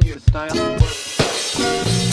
Your style.